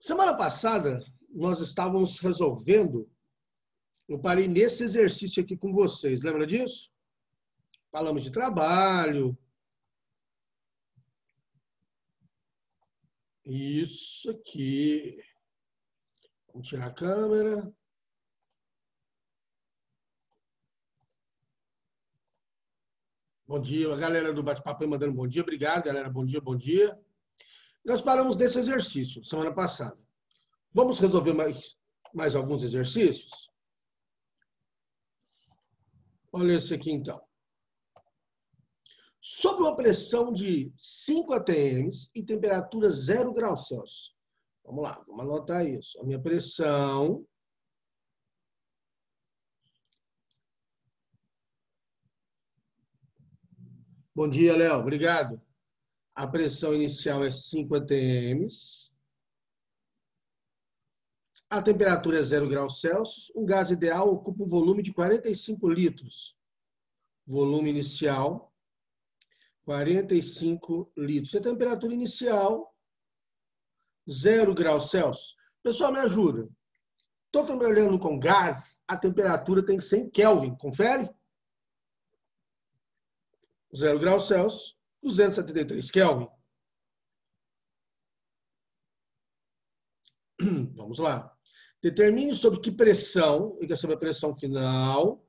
Semana passada, nós estávamos resolvendo, eu parei nesse exercício aqui com vocês, lembra disso? Falamos de trabalho. Isso aqui. Vamos tirar a câmera. Bom dia, a galera do bate-papo mandando bom dia. Obrigado, galera. Bom dia, bom dia. Nós paramos desse exercício semana passada. Vamos resolver mais, mais alguns exercícios? Olha esse aqui, então. Sob uma pressão de 5 atm e temperatura 0 graus Celsius. Vamos lá, vamos anotar isso. A minha pressão Bom dia, Léo. Obrigado. A pressão inicial é 5 atm. A temperatura é 0 graus Celsius. Um gás ideal ocupa um volume de 45 litros. Volume inicial, 45 litros. A temperatura inicial, 0 graus Celsius. Pessoal, me ajuda. Estou trabalhando com gás, a temperatura tem que ser em Kelvin. Confere? 0 graus Celsius. 273 Kelvin. Vamos lá. Determine sobre que pressão, e que é sobre a pressão final,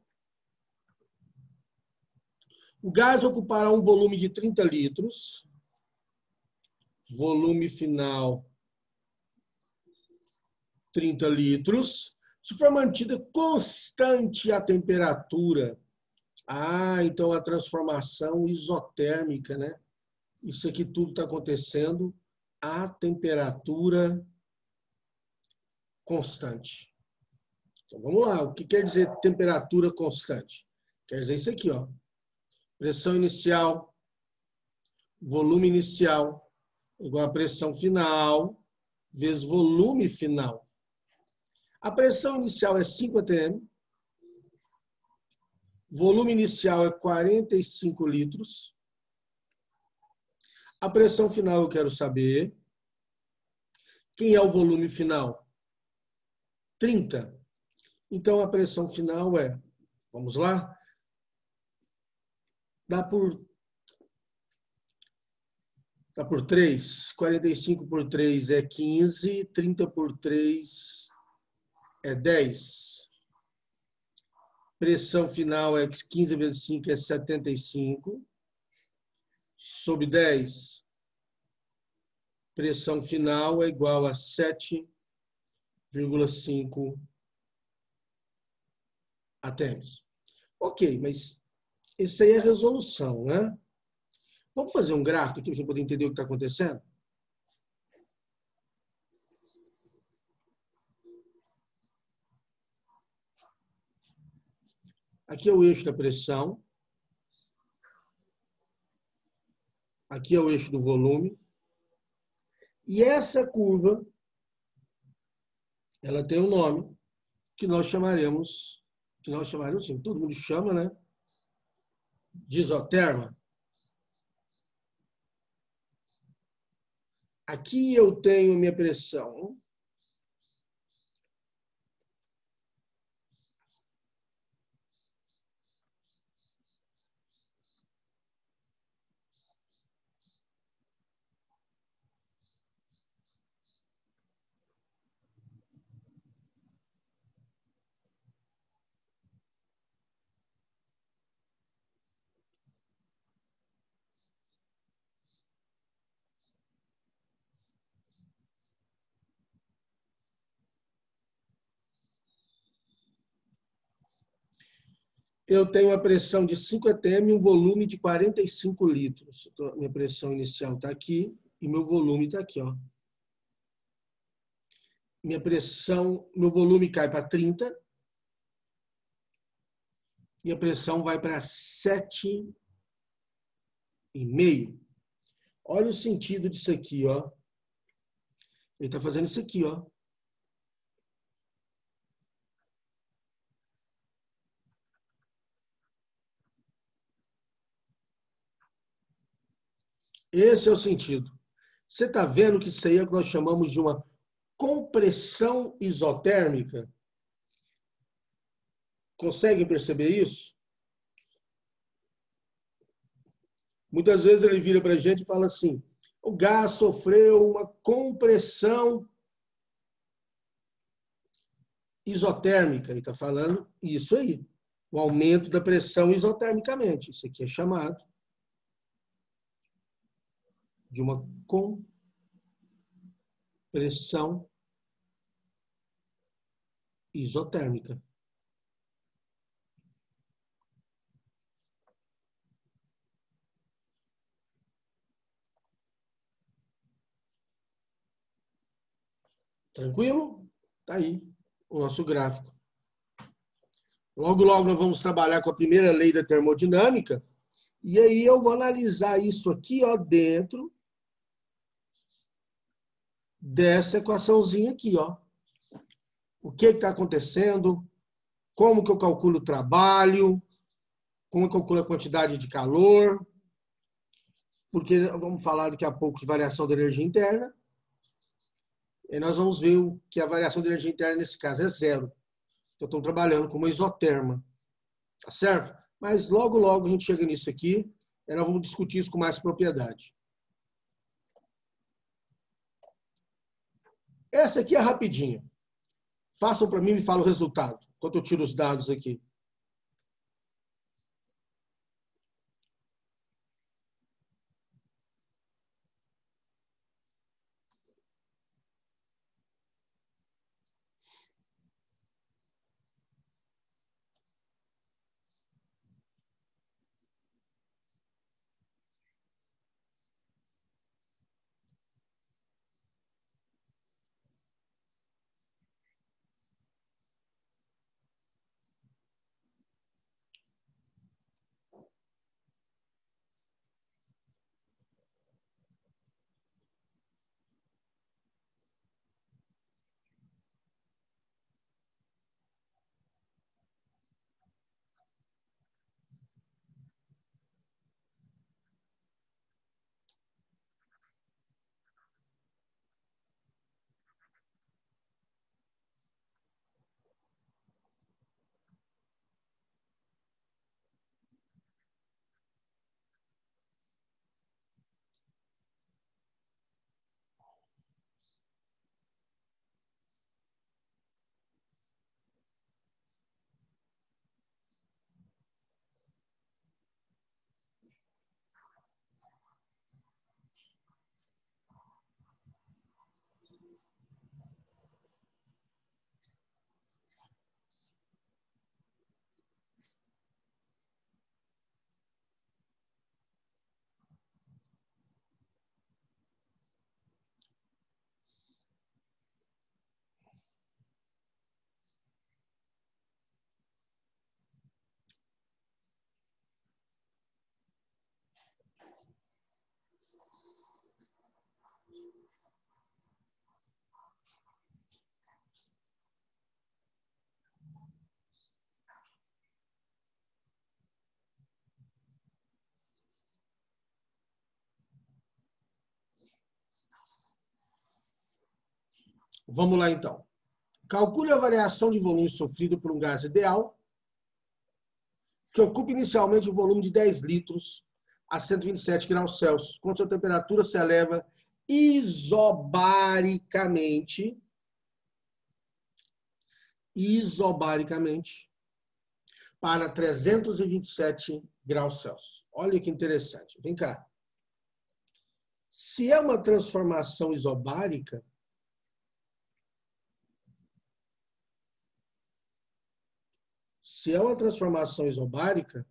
o gás ocupará um volume de 30 litros. Volume final 30 litros. Se for mantida constante a temperatura ah, então a transformação isotérmica, né? Isso aqui tudo está acontecendo a temperatura constante. Então vamos lá, o que quer dizer temperatura constante? Quer dizer isso aqui, ó. Pressão inicial, volume inicial, igual a pressão final, vezes volume final. A pressão inicial é 5 atm, Volume inicial é 45 litros. A pressão final eu quero saber. Quem é o volume final? 30. Então a pressão final é, vamos lá? Dá por dá por 3. 45 por 3 é 15, 30 por 3 é 10. Pressão final é 15 vezes 5 é 75. Sobre 10, pressão final é igual a 7,5 atms. Ok, mas isso aí é resolução, né? Vamos fazer um gráfico aqui para poder entender o que está acontecendo? Aqui é o eixo da pressão. Aqui é o eixo do volume. E essa curva, ela tem um nome que nós chamaremos, que nós chamaremos todo mundo chama, né? De isoterma. Aqui eu tenho minha pressão eu tenho a pressão de 5 atm e um volume de 45 litros. Então, minha pressão inicial está aqui e meu volume está aqui. Ó. Minha pressão, meu volume cai para 30 e a pressão vai para 7,5. Olha o sentido disso aqui, ó. Ele está fazendo isso aqui, ó. Esse é o sentido. Você está vendo que isso aí é o que nós chamamos de uma compressão isotérmica. Conseguem perceber isso? Muitas vezes ele vira para a gente e fala assim: o gás sofreu uma compressão isotérmica. Ele está falando isso aí, o aumento da pressão isotermicamente. Isso aqui é chamado de uma compressão isotérmica. Tranquilo? Tá aí o nosso gráfico. Logo, logo nós vamos trabalhar com a primeira lei da termodinâmica. E aí eu vou analisar isso aqui, ó, dentro dessa equaçãozinha aqui, ó o que está acontecendo, como que eu calculo o trabalho, como eu calculo a quantidade de calor, porque vamos falar daqui a pouco de variação da energia interna, e nós vamos ver que a variação da energia interna nesse caso é zero. Eu estou trabalhando com uma isoterma, tá certo? Mas logo, logo a gente chega nisso aqui, e nós vamos discutir isso com mais propriedade. Essa aqui é rapidinha. Façam para mim e me falem o resultado, enquanto eu tiro os dados aqui. Vamos lá, então. Calcule a variação de volume sofrido por um gás ideal, que ocupa inicialmente o volume de 10 litros a 127 graus Celsius, quando sua temperatura se eleva isobaricamente, isobaricamente, para 327 graus Celsius. Olha que interessante. Vem cá. Se é uma transformação isobárica, se é uma transformação isobárica,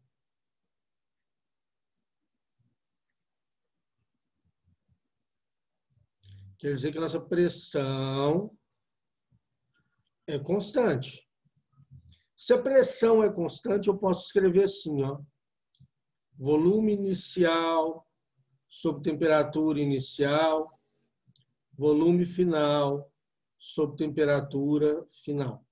quer dizer que a nossa pressão é constante. Se a pressão é constante, eu posso escrever assim, ó. Volume inicial sobre temperatura inicial, volume final sobre temperatura final.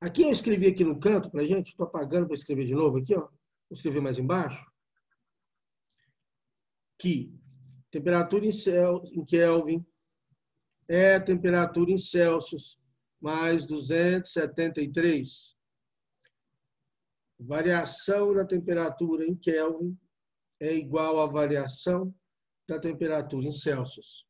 Aqui eu escrevi aqui no canto para gente, estou apagando para escrever de novo aqui, ó. Vou escrever mais embaixo. Que temperatura em, cel, em Kelvin é temperatura em Celsius mais 273. Variação da temperatura em Kelvin é igual à variação da temperatura em Celsius.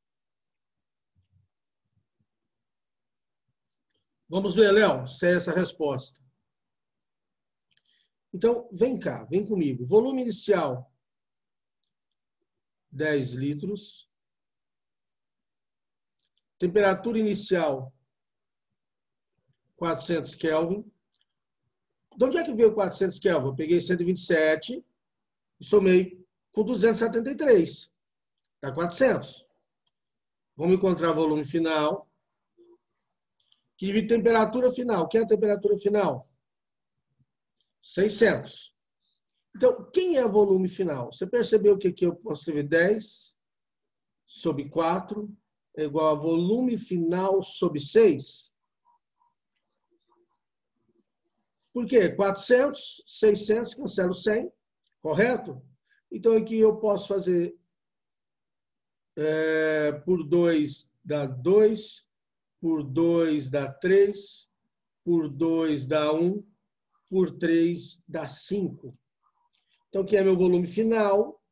Vamos ver, Léo, se é essa a resposta. Então, vem cá, vem comigo. Volume inicial, 10 litros. Temperatura inicial, 400 Kelvin. De onde é que veio 400 Kelvin? Eu peguei 127 e somei com 273. Dá 400. Vamos encontrar volume final. Que temperatura final. O que é a temperatura final? 600. Então, quem é volume final? Você percebeu que aqui eu posso escrever 10 sobre 4 é igual a volume final sobre 6? Por quê? 400, 600, cancelo 100, correto? Então, aqui eu posso fazer é, por 2 dá 2, por 2 dá 3, por 2 dá 1, por 3 dá 5. Então, que é meu volume final?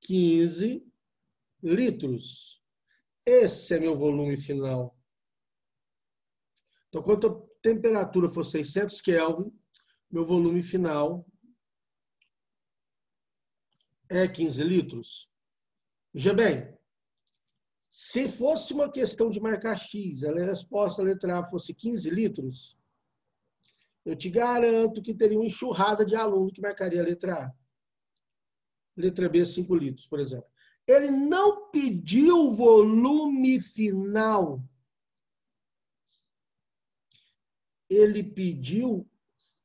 15 litros. Esse é meu volume final. Então, quando a temperatura for 600 Kelvin, meu volume final é 15 litros. Veja bem, se fosse uma questão de marcar X, a resposta letra A fosse 15 litros, eu te garanto que teria uma enxurrada de aluno que marcaria a letra A. Letra B, 5 litros, por exemplo. Ele não pediu o volume final ele pediu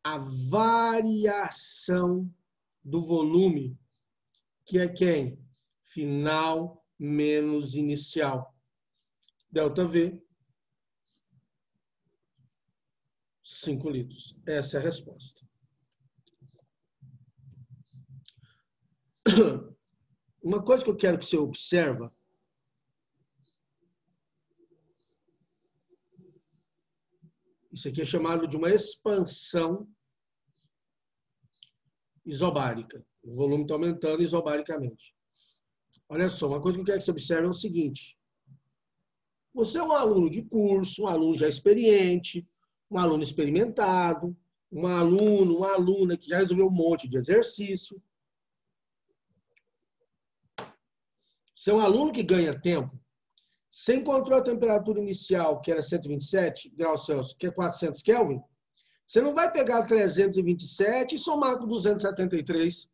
a variação do volume, que é quem? Final menos inicial. Delta V, 5 litros. Essa é a resposta. Uma coisa que eu quero que você observa Isso aqui é chamado de uma expansão isobárica. O volume está aumentando isobaricamente. Olha só, uma coisa que eu quero que você observe é o seguinte. Você é um aluno de curso, um aluno já experiente, um aluno experimentado, um aluno, uma aluna que já resolveu um monte de exercício. Você é um aluno que ganha tempo. Você encontrou a temperatura inicial, que era 127 graus Celsius, que é 400 Kelvin, você não vai pegar 327 e somar com 273.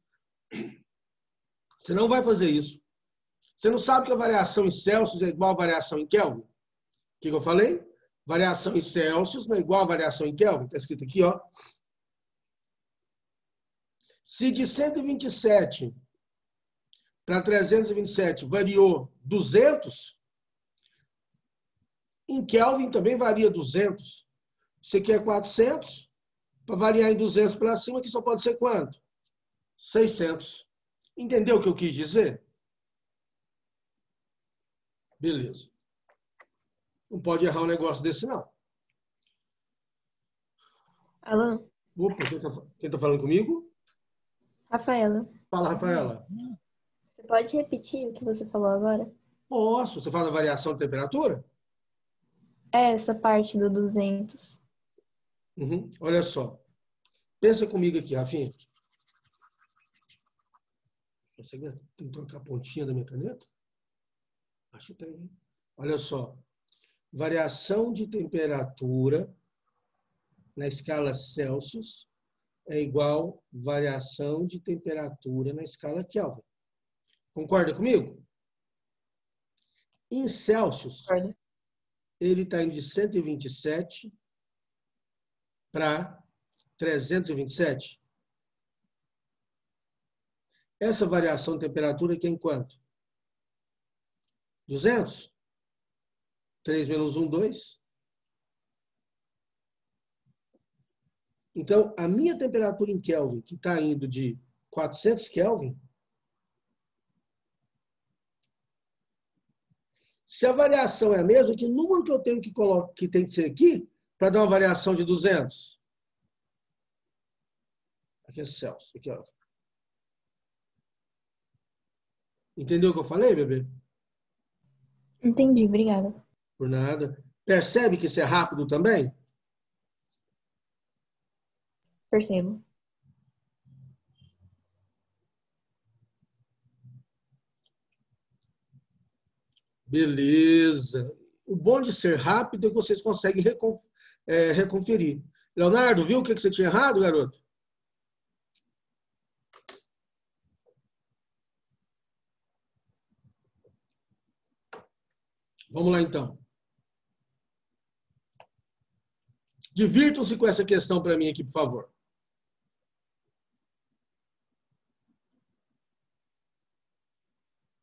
Você não vai fazer isso. Você não sabe que a variação em Celsius é igual a variação em Kelvin? O que, eu falei? Variação em Celsius não é igual a variação em Kelvin. Está escrito aqui, ó. Se de 127 para 327 variou 200, em Kelvin também varia 200. Você quer 400? Para variar em 200 para cima, que só pode ser quanto? 600. Entendeu o que eu quis dizer? Beleza. Não pode errar um negócio desse, não. Alô? Opa, quem está tá falando comigo? Rafaela. Fala, Rafaela. Você pode repetir o que você falou agora? Posso. Você fala da variação de temperatura? É essa parte do 200. Uhum. Olha só. Pensa comigo aqui, Rafinha. Tem que trocar a pontinha da minha caneta? Acho que tem. Olha só. Variação de temperatura na escala Celsius é igual variação de temperatura na escala Kelvin. Concorda comigo? Em Celsius, ele está indo de 127 para 327. Essa variação de temperatura aqui é em quanto? 200? 3 menos 1, 2. Então, a minha temperatura em Kelvin, que está indo de 400 Kelvin Se a variação é a mesma, que número que eu tenho que colocar, que tem que ser aqui, para dar uma variação de 200? Aqui é Celsius. Aqui, ó. Entendeu o que eu falei, bebê? Entendi, obrigada. Por nada. Percebe que isso é rápido também? Percebo. Beleza. O bom de ser rápido é que vocês conseguem é, reconferir. Leonardo, viu o que você tinha errado, garoto? Vamos lá, então. Divirtam-se com essa questão para mim aqui, por favor.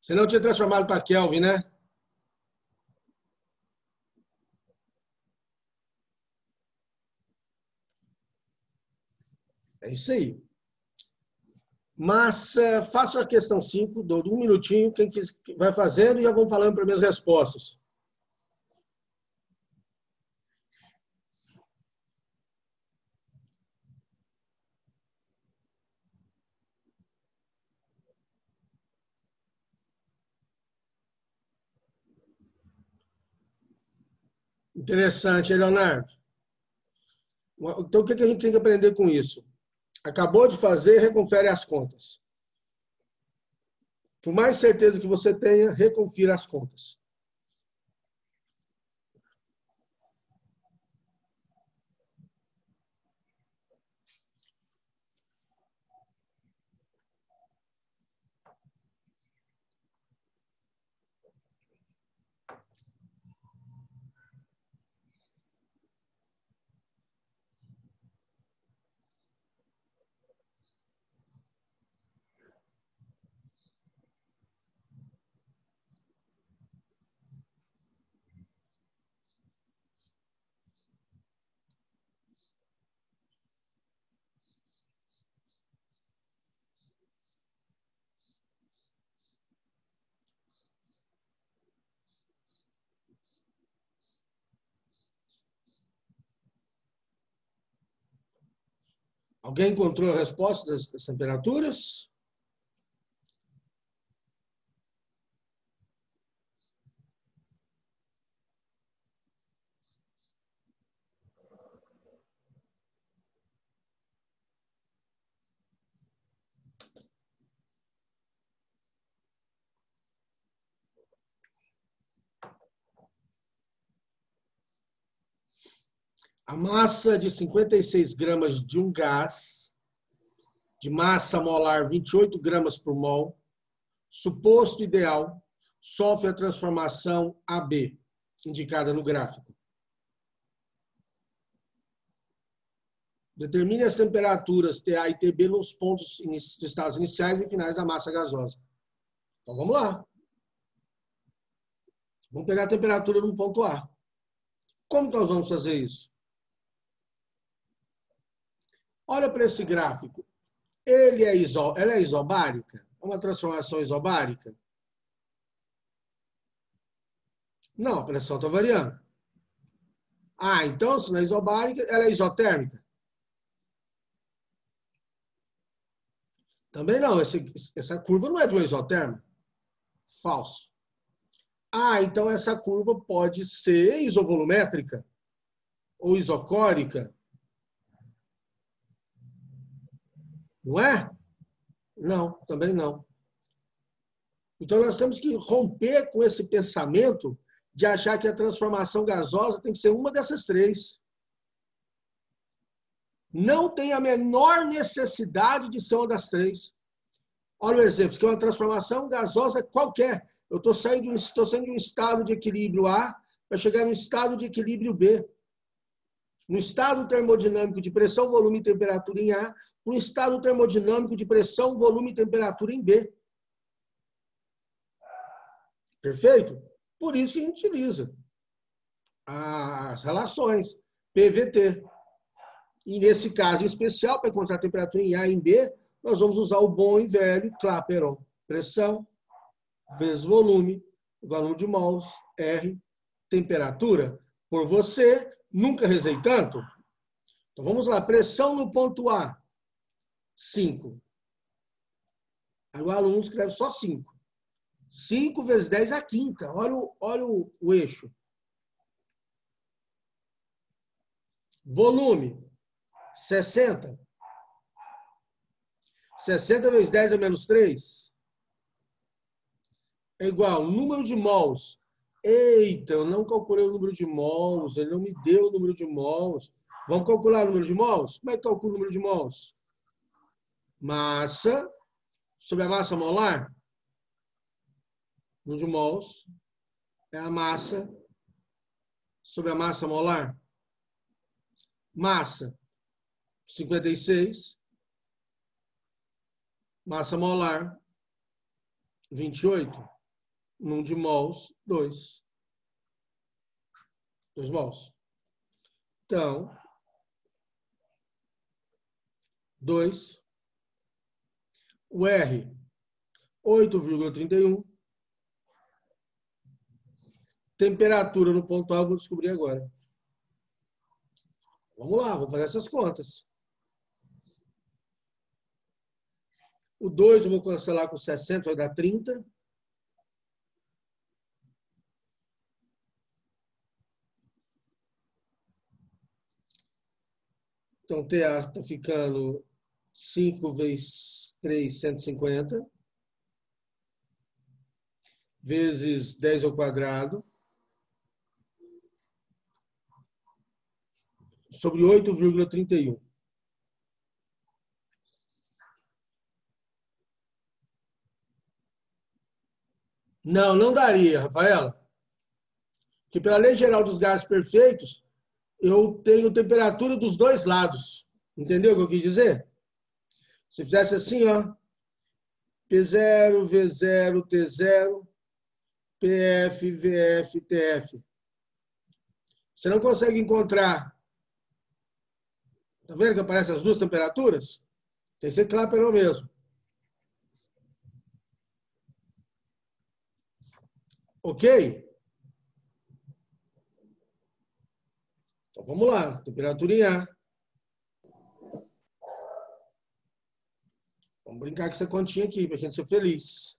Você não tinha transformado para Kelvin, né? É isso aí. Mas uh, faça a questão 5, dou um minutinho, quem vai fazendo e já vão falando para minhas respostas. Interessante, Leonardo. Então, o que a gente tem que aprender com isso? Acabou de fazer, reconfere as contas. Por mais certeza que você tenha, reconfira as contas. Alguém encontrou a resposta das, temperaturas? A massa de 56 gramas de um gás, de massa molar 28 gramas por mol, suposto ideal, sofre a transformação AB, indicada no gráfico. Determine as temperaturas TA e TB nos pontos dos estados iniciais e finais da massa gasosa. Então vamos lá. Vamos pegar a temperatura no ponto A. Como nós vamos fazer isso? Olha para esse gráfico. Ele é iso, ela é isobárica? É uma transformação isobárica? Não, a pressão está variando. Ah, então, se não é isobárica, ela é isotérmica? Também não, esse, essa curva não é de uma isotérmica. Falso. Ah, então essa curva pode ser isovolumétrica ou isocórica. Não é? Não, também não. Então nós temos que romper com esse pensamento de achar que a transformação gasosa tem que ser uma dessas três. Não tem a menor necessidade de ser uma das três. Olha o exemplo, que é uma transformação gasosa qualquer. Eu estou saindo, estou saindo de um estado de equilíbrio A para chegar no estado de equilíbrio B no estado termodinâmico de pressão, volume e temperatura em A, no estado termodinâmico de pressão, volume e temperatura em B. Perfeito? Por isso que a gente utiliza as relações PVT. E nesse caso em especial, para encontrar a temperatura em A e em B, nós vamos usar o bom e velho Clapeyron. Pressão vezes volume, número de mols, R, temperatura, por você, nunca rezei tanto. Então vamos lá, pressão no ponto A, 5. Aí o aluno escreve só 5. 5 vezes 10 é a quinta. Olha o, olha o, o eixo. Volume, 60. 60 vezes 10 é menos 3. É igual número de mols. Eita, eu não calculei o número de mols. Ele não me deu o número de mols. Vamos calcular o número de mols? Como é que calcula o número de mols? Massa sobre a massa molar. Número de mols é a massa sobre a massa molar. Massa, 56. Massa molar, 28. Número de mols, 2. 2 mols. Então, 2. O R, 8,31. Temperatura no ponto A, eu vou descobrir agora. Vamos lá, vou fazer essas contas. O 2 eu vou cancelar com 60, vai dar 30. Então, TA está ficando 5 vezes 3, 150. Vezes 10 ao quadrado. sobre 8,31. Não, não daria, Rafaela. Porque pela lei geral dos gases perfeitos, eu tenho temperatura dos dois lados. Entendeu o que eu quis dizer? Se fizesse assim, ó, P0, V0, T0, PF, VF, TF. Você não consegue encontrar Tá vendo que aparecem as duas temperaturas? Tem que ser Clapeyron mesmo. Ok? Então, vamos lá, temperatura em A. Vamos brincar com essa continha aqui, para a gente ser feliz.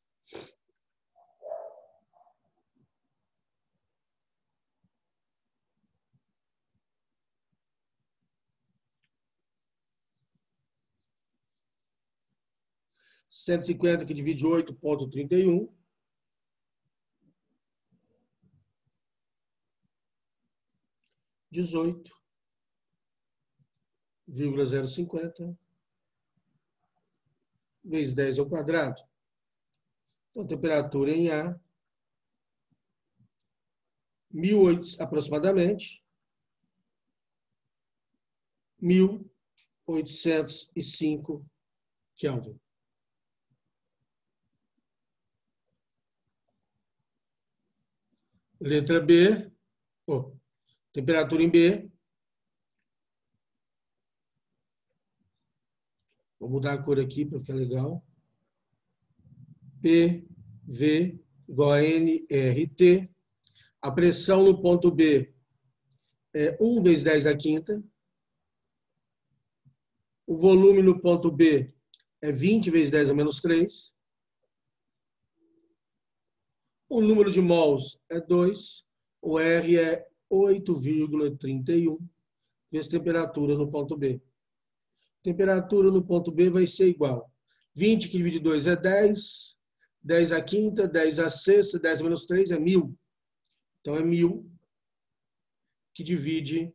Cento e cinquenta que divide oito ponto trinta e um. 18,050 vezes 10 ao quadrado. Então, a temperatura em A, 1800, aproximadamente, 1805 Kelvin. Letra B, oh, temperatura em B. Vou mudar a cor aqui para ficar legal. P, V igual a N, R, T. A pressão no ponto B é 1 vezes 10 a quinta. O volume no ponto B é 20 vezes 10 a menos 3. O número de mols é 2, o R é 8,31 vezes temperatura no ponto B. Temperatura no ponto B vai ser igual. 20 que divide 2 é 10, 10 a quinta, 10 a sexta, 10 menos 3 é 1000. Então é 1000 que divide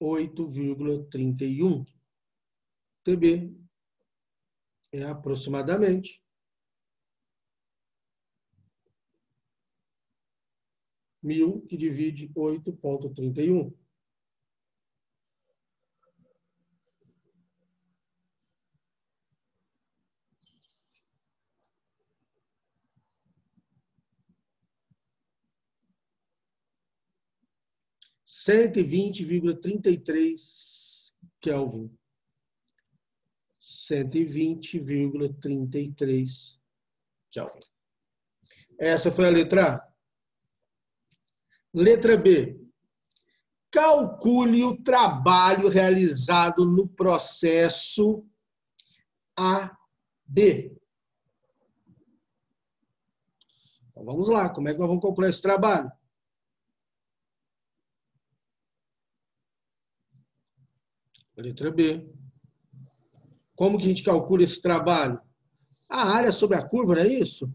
8,31. TB é aproximadamente mil que divide 8,31. Cento e vinte vírgula trinta e três Kelvin. Cento e vinte vírgula trinta e três Kelvin. Essa foi a letra A. Letra B. Calcule o trabalho realizado no processo AB. Então vamos lá, como é que nós vamos calcular esse trabalho? Letra B. Como que a gente calcula esse trabalho? A área sobre a curva, não é isso?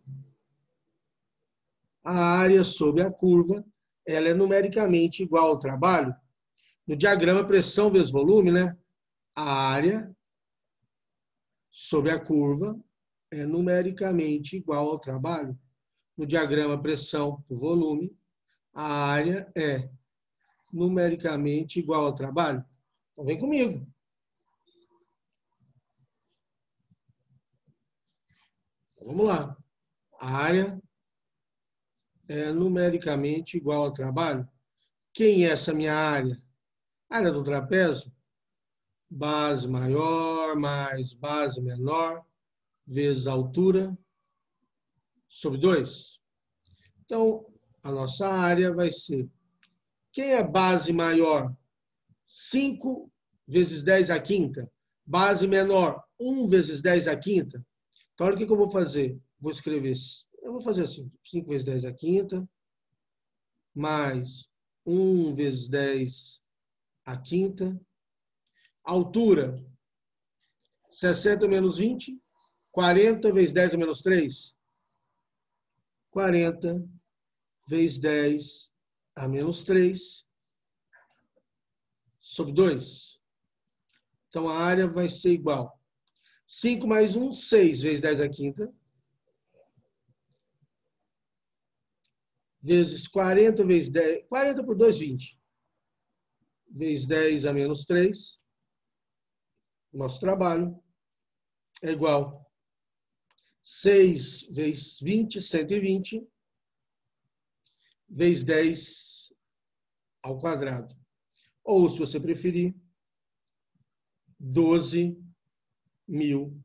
A área sobre a curva, ela é numericamente igual ao trabalho. No diagrama pressão vezes volume, né? A área sobre a curva é numericamente igual ao trabalho. No diagrama pressão por volume, a área é numericamente igual ao trabalho. Então vem comigo. Vamos lá. A área é numericamente igual ao trabalho. Quem é essa minha área? área do trapézio. Base maior mais base menor vezes a altura sobre 2. Então, a nossa área vai ser. Quem é base maior? 5 vezes 10 a quinta. Base menor, 1 vezes 10 a quinta. Então, olha o que eu vou fazer. Vou escrever, eu vou fazer assim, 5 vezes 10 a quinta, mais 1 vezes 10 a quinta. Altura, 60 menos 20, 40 vezes 10 a menos 3. 40 vezes 10 a menos 3 sobre 2. Então, a área vai ser igual 5 mais 1, 6 vezes 10 a quinta. Vezes 40 vezes 10. 40 por 2, 20. Vezes 10 a menos 3. Nosso trabalho é igual 6 vezes 20, 120. Vezes 10 ao quadrado. Ou, se você preferir, 12 mil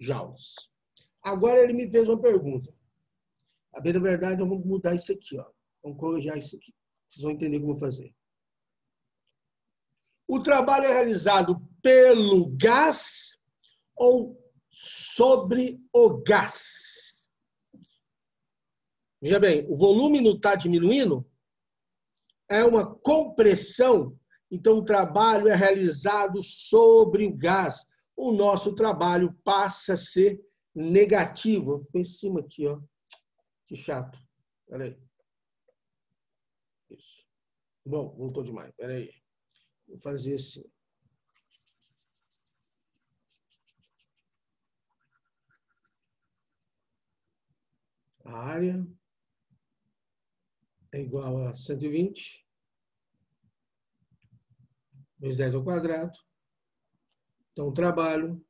joules. Agora ele me fez uma pergunta. A bem da verdade, nós vamos mudar isso aqui. Ó. Vamos corrigir isso aqui. Vocês vão entender o que eu vou fazer. O trabalho é realizado pelo gás ou sobre o gás? Veja bem, o volume não está diminuindo? É uma compressão. Então, o trabalho é realizado sobre o gás o nosso trabalho passa a ser negativo. Ficou em cima aqui, ó. Que chato. Peraí. Isso. Bom, voltou demais. Peraí. Vou fazer assim. A área é igual a 120 vezes 10 ao quadrado então, o trabalho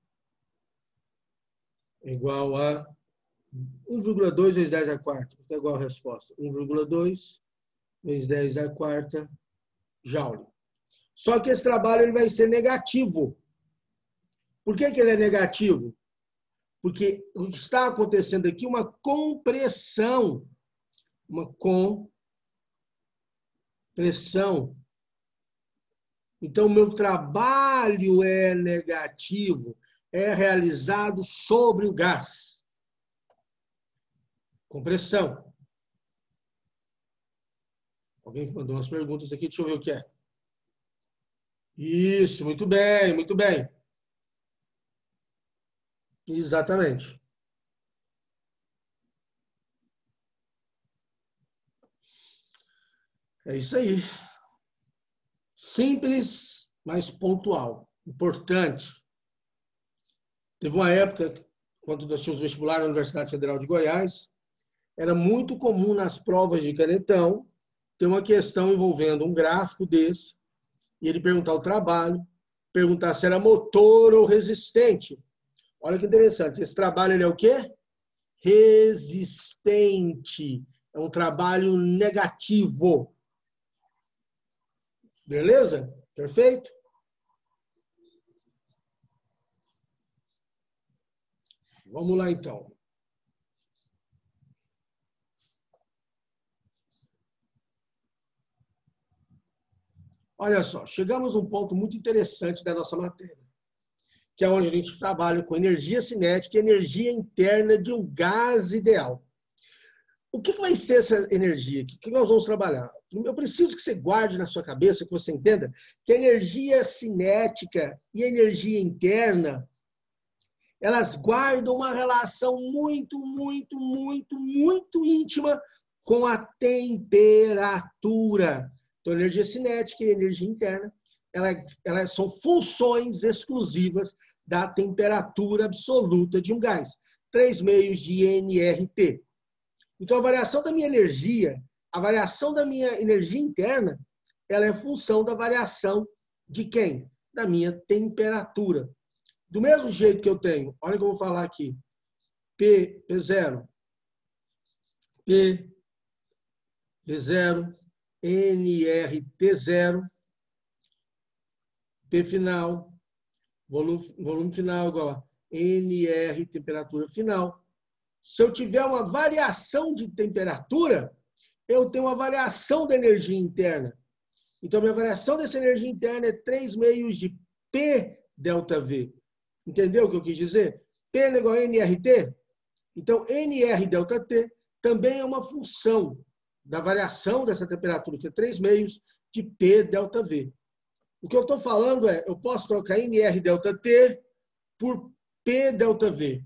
é igual a 1,2 vezes 10 a quarta. Fica igual a resposta. 1,2 vezes 10 a quarta joule. Só que esse trabalho ele vai ser negativo. Por que, que ele é negativo? Porque o que está acontecendo aqui é uma compressão. Uma compressão então, meu trabalho é negativo, é realizado sobre o gás. Compressão. Alguém mandou umas perguntas aqui, deixa eu ver o que é. Isso, muito bem, muito bem. Exatamente. É isso aí. Simples, mas pontual. Importante. Teve uma época, quando nós tínhamos vestibular na Universidade Federal de Goiás, era muito comum nas provas de canetão ter uma questão envolvendo um gráfico desse, e ele perguntar o trabalho, perguntar se era motor ou resistente. Olha que interessante. Esse trabalho ele é o quê? Resistente. É um trabalho negativo. Beleza? Perfeito? Vamos lá, então. Olha só, chegamos a um ponto muito interessante da nossa matéria, que é onde a gente trabalha com energia cinética e energia interna de um gás ideal. O que vai ser essa energia? O que nós vamos trabalhar? Eu preciso que você guarde na sua cabeça, que você entenda que a energia cinética e a energia interna elas guardam uma relação muito, muito, muito, muito íntima com a temperatura. Então, energia cinética e energia interna, elas, elas são funções exclusivas da temperatura absoluta de um gás. Três meios de NRT. Então, a variação da minha energia, a variação da minha energia interna, ela é função da variação de quem? Da minha temperatura. Do mesmo jeito que eu tenho, olha o que eu vou falar aqui. P, P0. P, P0, NRT0, P final, volume, volume final igual a NR, temperatura final. Se eu tiver uma variação de temperatura, eu tenho uma variação da energia interna. Então, minha variação dessa energia interna é 3 meios de P delta V. Entendeu o que eu quis dizer? P é igual a NRT. Então, NR delta T também é uma função da variação dessa temperatura, que é 3 meios de P delta V. O que eu estou falando é, eu posso trocar NR delta T por P delta V.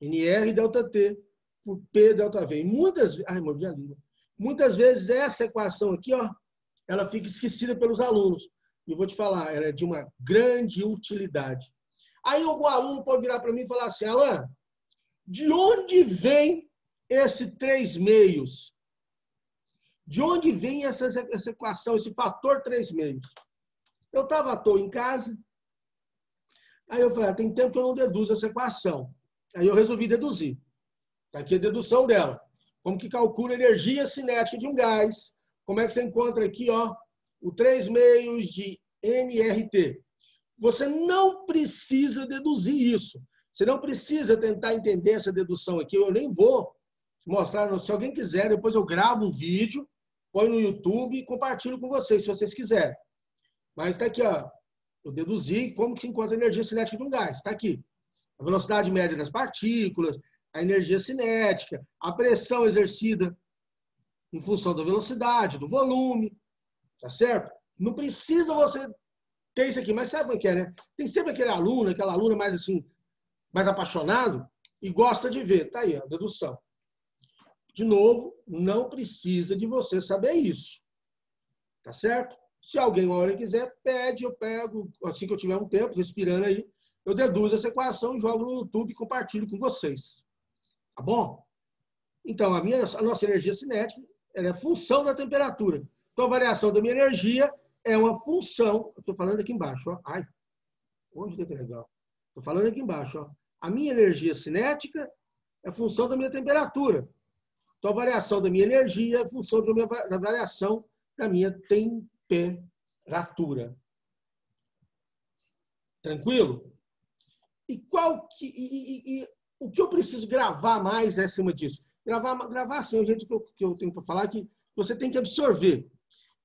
NR delta T por P delta V. E muitas, ai, a língua. Muitas vezes essa equação aqui, ó, ela fica esquecida pelos alunos. E eu vou te falar, ela é de uma grande utilidade. Aí algum aluno pode virar para mim e falar assim, Alan, de onde vem esse três meios? De onde vem essa, essa equação, esse fator três meios? Eu estava à toa em casa, aí eu falei, ah, tem tempo que eu não deduzo essa equação. Aí eu resolvi deduzir. Está aqui a dedução dela. Como que calcula a energia cinética de um gás. Como é que você encontra aqui, ó, o 3 meios de NRT. Você não precisa deduzir isso. Você não precisa tentar entender essa dedução aqui. Eu nem vou mostrar. Se alguém quiser, depois eu gravo um vídeo, põe no YouTube e compartilho com vocês, se vocês quiserem. Mas está aqui, ó. Eu deduzi como que se encontra a energia cinética de um gás. Está aqui. A velocidade média das partículas, a energia cinética, a pressão exercida em função da velocidade, do volume. Tá certo? Não precisa você ter isso aqui. Mas sabe como é que é, né? Tem sempre aquele aluno, aquela aluna mais assim, mais apaixonado e gosta de ver. Tá aí, a dedução. De novo, não precisa de você saber isso. Tá certo? Se alguém uma hora quiser, pede, eu pego, assim que eu tiver um tempo, respirando aí, eu deduzo essa equação, jogo no YouTube e compartilho com vocês. Tá bom? Então, a, minha, a nossa energia cinética ela é função da temperatura. Então, a variação da minha energia é uma função. Estou falando aqui embaixo, ó. Ai, onde que legal? Estou falando aqui embaixo, ó. A minha energia cinética é função da minha temperatura. Então, a variação da minha energia é função da, variação da minha temperatura. Tranquilo? E qual que e, e, e, o que eu preciso gravar mais acima disso? Gravar, gravar assim, o jeito que eu, que eu tenho para falar que você tem que absorver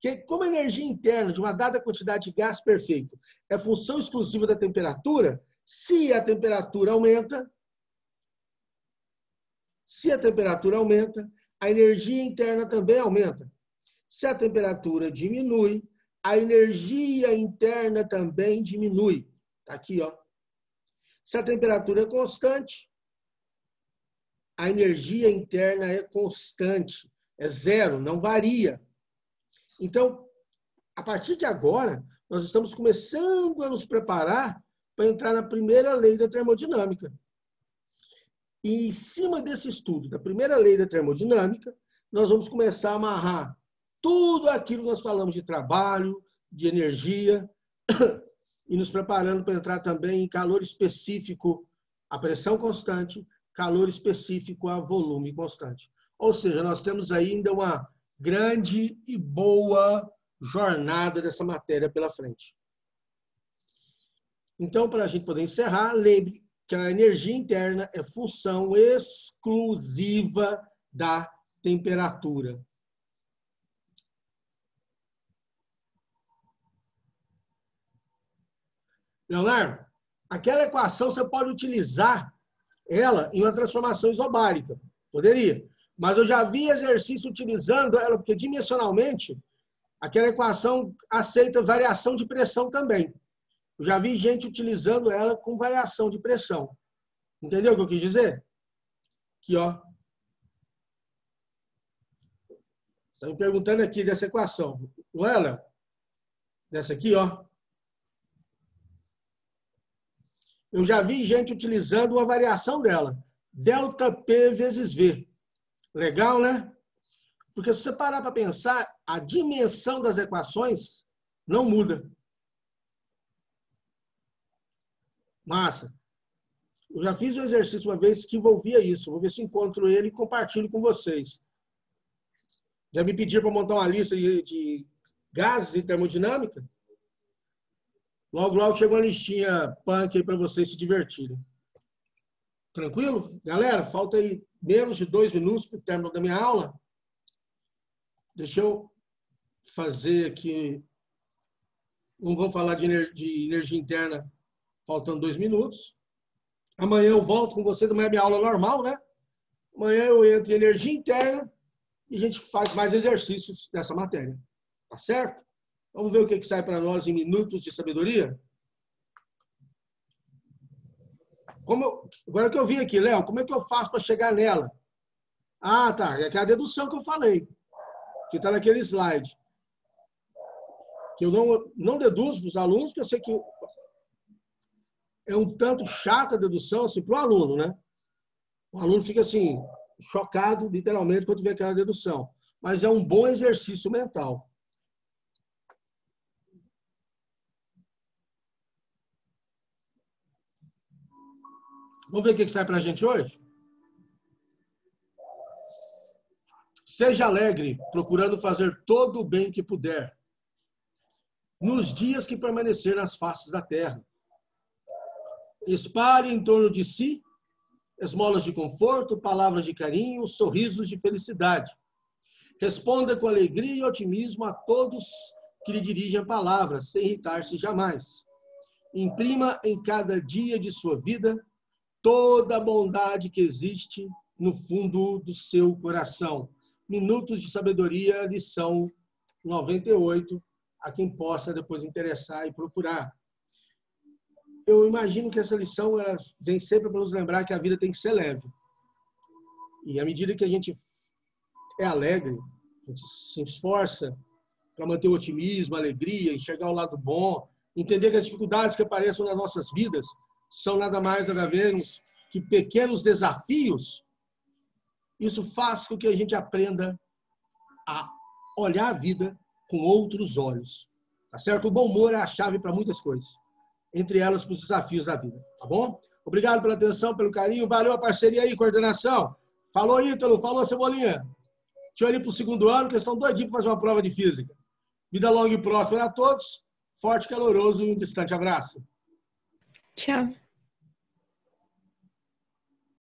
que como a energia interna de uma dada quantidade de gás perfeito é função exclusiva da temperatura, se a temperatura aumenta, se a temperatura aumenta, a energia interna também aumenta. Se a temperatura diminui, a energia interna também diminui. Está aqui, ó. Se a temperatura é constante, a energia interna é constante, é zero, não varia. Então, a partir de agora, nós estamos começando a nos preparar para entrar na primeira lei da termodinâmica. E em cima desse estudo da primeira lei da termodinâmica, nós vamos começar a amarrar tudo aquilo que nós falamos de trabalho, de energia, e nos preparando para entrar também em calor específico a pressão constante, calor específico a volume constante. Ou seja, nós temos ainda uma grande e boa jornada dessa matéria pela frente. Então, para a gente poder encerrar, lembre que a energia interna é função exclusiva da temperatura. Leonardo, aquela equação você pode utilizar ela em uma transformação isobárica. Poderia. Mas eu já vi exercício utilizando ela, porque dimensionalmente, aquela equação aceita variação de pressão também. Eu já vi gente utilizando ela com variação de pressão. Entendeu o que eu quis dizer? Aqui, ó. Está me perguntando aqui dessa equação. É, Léo? Dessa aqui, ó. Eu já vi gente utilizando uma variação dela. Delta P vezes V. Legal, né? Porque se você parar para pensar, a dimensão das equações não muda. Massa. Eu já fiz um exercício uma vez que envolvia isso. Vou ver se encontro ele e compartilho com vocês. Já me pediram para montar uma lista de, de gases e termodinâmica. Logo, logo chegou uma listinha punk aí para vocês se divertirem. Tranquilo? Galera, falta aí menos de dois minutos para o término da minha aula. Deixa eu fazer aqui. Não vou falar de energia interna faltando dois minutos. Amanhã eu volto com vocês, amanhã é minha aula normal, né? Amanhã eu entro em energia interna e a gente faz mais exercícios dessa matéria. Tá certo? Vamos ver o que, que sai para nós em minutos de sabedoria? Como eu, agora que eu vim aqui, Léo, como é que eu faço para chegar nela? Ah, tá. É aquela dedução que eu falei, que está naquele slide. Que eu não, não deduzo para os alunos, porque eu sei que é um tanto chata a dedução assim, para o aluno, né? O aluno fica assim, chocado, literalmente, quando vê aquela dedução. Mas é um bom exercício mental. Vamos ver o que sai para a gente hoje? Seja alegre, procurando fazer todo o bem que puder, nos dias que permanecer nas faces da terra. Espalhe em torno de si esmolas de conforto, palavras de carinho, sorrisos de felicidade. Responda com alegria e otimismo a todos que lhe dirigem palavras, sem irritar-se jamais. Imprima em cada dia de sua vida toda a bondade que existe no fundo do seu coração. Minutos de Sabedoria, lição 98, a quem possa depois interessar e procurar. Eu imagino que essa lição ela vem sempre para nos lembrar que a vida tem que ser leve. E à medida que a gente é alegre, a gente se esforça para manter o otimismo, a alegria, enxergar o lado bom, entender que as dificuldades que apareçam nas nossas vidas são nada mais, nada menos que pequenos desafios, isso faz com que a gente aprenda a olhar a vida com outros olhos. Tá certo? O bom humor é a chave para muitas coisas, entre elas para os desafios da vida, tá bom? Obrigado pela atenção, pelo carinho, valeu a parceria aí, coordenação. Falou, Ítalo, falou, Cebolinha. Deixa eu ir para o segundo ano, que eles estão doidinhos para fazer uma prova de física. Vida longa e próspera a todos. Forte, caloroso e um distante abraço. Tchau.